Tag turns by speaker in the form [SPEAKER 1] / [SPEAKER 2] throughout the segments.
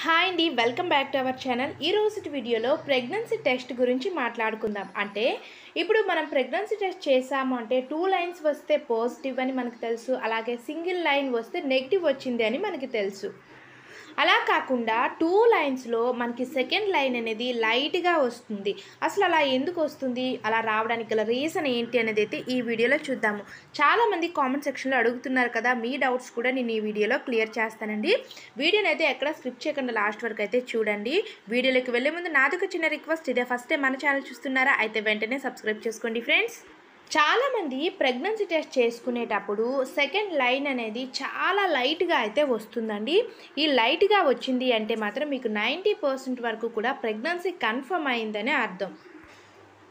[SPEAKER 1] Hi అండి welcome back to our channel. ఈ రోజు వీడియోలో ప్రెగ్నెన్సీ టెస్ట్ గురించి మాట్లాడుకుందాం. అంటే ఇప్పుడు మనం ప్రెగ్నెన్సీ టెస్ట్ చేసాము అంటే టూ లైన్స్ వస్తే పాజిటివ్ అని మనకు తెలుసు అలాగే సింగిల్ లైన్ వస్తే నెగిటివ్ వచ్చింది అని మనకి తెలుసు. అలా కాకుండా టూ లైన్స్లో మనకి సెకండ్ లైన్ అనేది లైట్గా వస్తుంది. అసలు అలా ఎందుకు వస్తుంది? అలా రావడానికి గల రీజన్ ఏంటి అనేది అయితే ఈ వీడియోలో చూద్దాము. చాలామంది కామెంట్ సెక్షన్లో అడుగుతున్నారు కదా మీ డౌట్స్ కూడా నేను ఈ వీడియోలో క్లియర్ చేస్తానండి. వీడియోని అయితే ఎక్కడ స్క్రిప్ట్ చేయకుండా లాస్ట్ వరకు అయితే చూడండి. వీడియోలోకి వెళ్ళే ముందు నాదొక చిన్న రిక్వెస్ట్ ఇదే ఫస్ట్ టైం మన ఛానల్ చూస్తున్నారా? అయితే వెంటనే సబ్స్క్రైబ్ చేసుకోండి ఫ్రెండ్స్. చాలామంది ప్రెగ్నెన్సీ టెస్ట్ చేసుకునేటప్పుడు సెకండ్ లైన్ అనేది చాలా లైట్గా అయితే వస్తుందండి. ఈ లైట్గా వచ్చింది అంటే మాత్రం మీకు నైంటీ పర్సెంట్ వరకు కూడా ప్రెగ్నెన్సీ కన్ఫర్మ్ అయిందని అర్థం.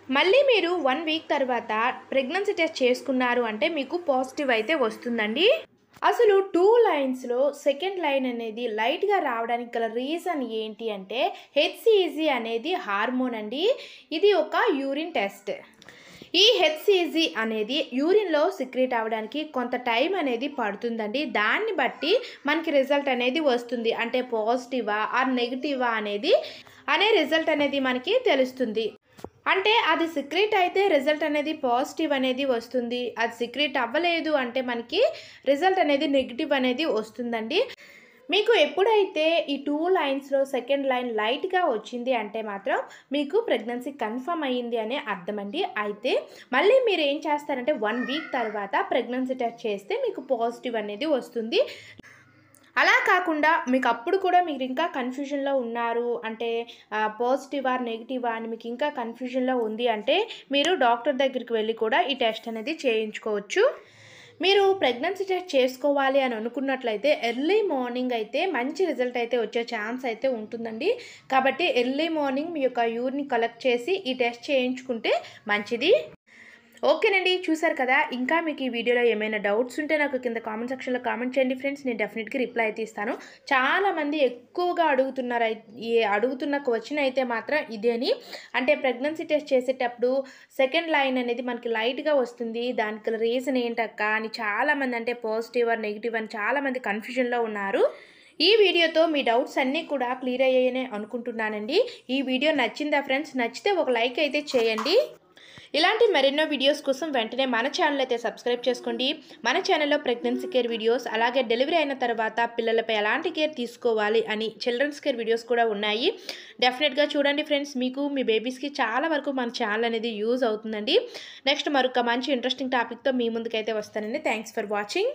[SPEAKER 1] మళ్ళీ మీరు వన్ వీక్ తర్వాత ప్రెగ్నెన్సీ టెస్ట్ చేసుకున్నారు అంటే మీకు పాజిటివ్ అయితే వస్తుందండి. అసలు టూ లైన్స్లో సెకండ్ లైన్ అనేది లైట్గా రావడానికి గల రీజన్ ఏంటి అంటే హెచ్సిఈజీ అనేది హార్మోన్ అండి. ఇది ఒక యూరిన్ టెస్ట్. ఈ హెచ్సిజీ అనేది యూరిన్లో సిక్రెట్ అవ్వడానికి కొంత టైం అనేది పడుతుందండి. దాన్ని బట్టి మనకి రిజల్ట్ అనేది వస్తుంది. అంటే పాజిటివా ఆర్ నెగిటివా అనేది అనే రిజల్ట్ అనేది మనకి తెలుస్తుంది. అంటే అది సీక్రెట్ అయితే రిజల్ట్ అనేది పాజిటివ్ అనేది వస్తుంది. అది సీక్రెట్ అవ్వలేదు అంటే మనకి రిజల్ట్ అనేది నెగిటివ్ అనేది వస్తుందండి. మీకు ఎప్పుడైతే ఈ టూ లైన్స్లో సెకండ్ లైన్ లైట్గా వచ్చింది అంటే మాత్రం మీకు ప్రెగ్నెన్సీ కన్ఫర్మ్ అయ్యింది అనే అర్థమండి అయితే మళ్ళీ మీరు ఏం చేస్తారంటే వన్ వీక్ తర్వాత ప్రెగ్నెన్సీ టెస్ట్ చేస్తే మీకు పాజిటివ్ అనేది వస్తుంది. అలా కాకుండా మీకు అప్పుడు కూడా మీరు ఇంకా కన్ఫ్యూజన్లో ఉన్నారు అంటే పాజిటివా నెగిటివా అని మీకు ఇంకా కన్ఫ్యూజన్లో ఉంది అంటే మీరు డాక్టర్ దగ్గరికి వెళ్ళి కూడా ఈ టెస్ట్ అనేది చేయించుకోవచ్చు. మీరు ప్రెగ్నెన్సీ టెస్ట్ చేసుకోవాలి అని అనుకున్నట్లయితే ఎర్లీ మార్నింగ్ అయితే మంచి రిజల్ట్ అయితే వచ్చే ఛాన్స్ అయితే ఉంటుందండి. కాబట్టి ఎర్లీ మార్నింగ్ మీ యొక్క యూర్ని కలెక్ట్ చేసి ఈ టెస్ట్ చేయించుకుంటే మంచిది. ఓకేనండి చూసారు కదా? ఇంకా మీకు ఈ వీడియోలో ఏమైనా డౌట్స్ ఉంటే నాకు కింద కామెంట్ సెక్షన్లో కామెంట్ చేయండి ఫ్రెండ్స్. నేను డెఫినెట్గా రిప్లై అయితే ఇస్తాను. చాలామంది ఎక్కువగా అడుగుతున్నారు ఈ అడుగుతున్న క్వశ్చన్ అయితే మాత్రం ఇదేని అంటే ప్రెగ్నెన్సీ టెస్ట్ చేసేటప్పుడు సెకండ్ లైన్ అనేది మనకి లైట్గా వస్తుంది. దానికి రీజన్ ఏంటక్క అని చాలామంది అంటే పాజిటివ్ ఆర్ నెగిటివ్ అని చాలామంది కన్ఫ్యూజన్లో ఉన్నారు. ఈ వీడియోతో మీ డౌట్స్ అన్నీ కూడా క్లియర్ అయ్యాయని అనుకుంటున్నానండి. ఈ వీడియో నచ్చిందా ఫ్రెండ్స్? నచ్చితే ఒక లైక్ అయితే చేయండి. ఇలాంటి మరెన్నో వీడియోస్ కోసం వెంటనే మన ఛానల్ అయితే సబ్స్క్రైబ్ చేసుకోండి. మన ఛానల్లో ప్రెగ్నెన్సీ కేర్ వీడియోస్ అలాగే డెలివరీ అయిన తర్వాత పిల్లలపై ఎలాంటి కేర్ తీసుకోవాలి అని చిల్డ్రన్స్ కేర్ వీడియోస్ కూడా ఉన్నాయి. డెఫినెట్గా చూడండి ఫ్రెండ్స్ మీకు మీ బేబీస్కి చాలా వరకు మన ఛానల్ అనేది యూజ్ అవుతుందండి. నెక్స్ట్ మరొక మంచి ఇంట్రెస్టింగ్ టాపిక్తో మీ ముందుకైతే వస్తానండి. Thanks for watching